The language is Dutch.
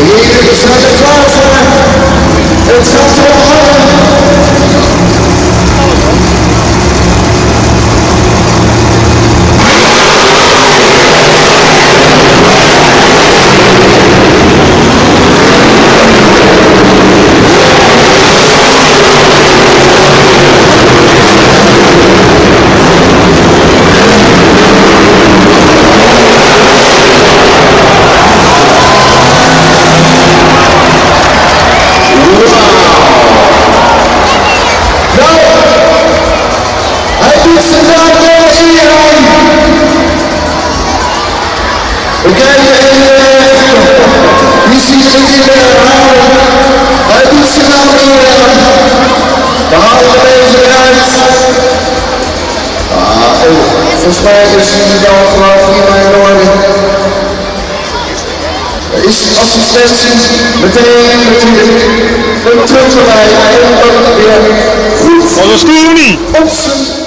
Leaders of the is hij dan prima in orde. Er is assistentie meteen natuurlijk een teruggelei en ook weer goed dat sturen we niet. op zijn